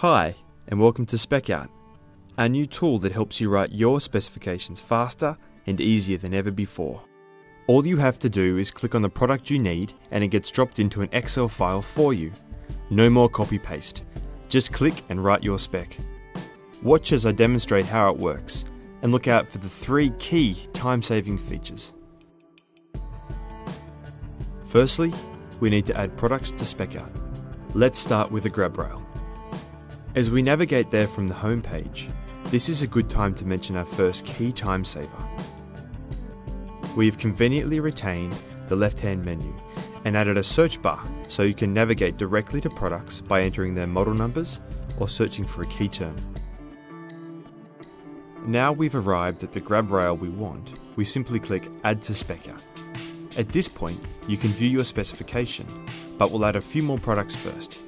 Hi, and welcome to SpecOut, our new tool that helps you write your specifications faster and easier than ever before. All you have to do is click on the product you need and it gets dropped into an Excel file for you. No more copy paste. Just click and write your spec. Watch as I demonstrate how it works and look out for the three key time saving features. Firstly, we need to add products to SpecOut. Let's start with the grab rail. As we navigate there from the home page, this is a good time to mention our first key time saver. We have conveniently retained the left-hand menu and added a search bar so you can navigate directly to products by entering their model numbers or searching for a key term. Now we've arrived at the grab rail we want, we simply click Add to SpecOut. At this point, you can view your specification, but we'll add a few more products first.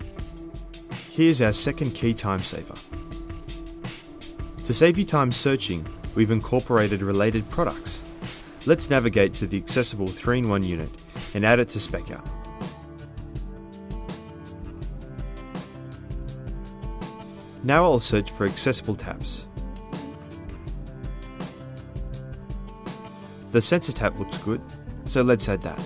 Here's our second key time saver. To save you time searching, we've incorporated related products. Let's navigate to the accessible 3-in-1 unit and add it to SpecOut. Now I'll search for accessible tabs. The sensor tab looks good, so let's add that.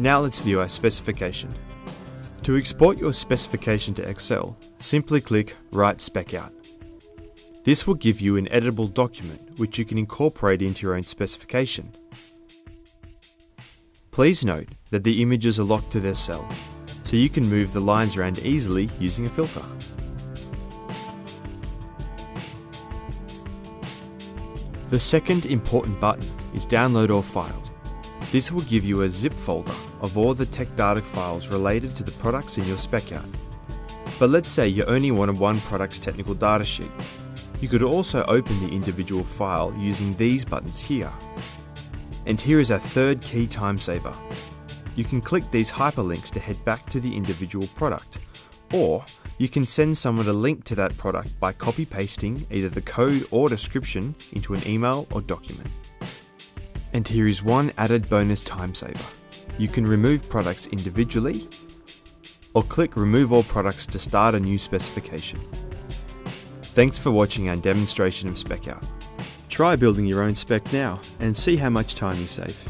Now let's view our specification. To export your specification to Excel, simply click Write Spec Out. This will give you an editable document which you can incorporate into your own specification. Please note that the images are locked to their cell, so you can move the lines around easily using a filter. The second important button is Download All Files. This will give you a zip folder of all the tech data files related to the products in your spec out. But let's say you only wanted one product's technical data sheet. You could also open the individual file using these buttons here. And here is our third key time saver. You can click these hyperlinks to head back to the individual product, or you can send someone a link to that product by copy pasting either the code or description into an email or document. And here is one added bonus time saver. You can remove products individually or click remove all products to start a new specification. Thanks for watching our demonstration of SpecOut. Try building your own spec now and see how much time you save.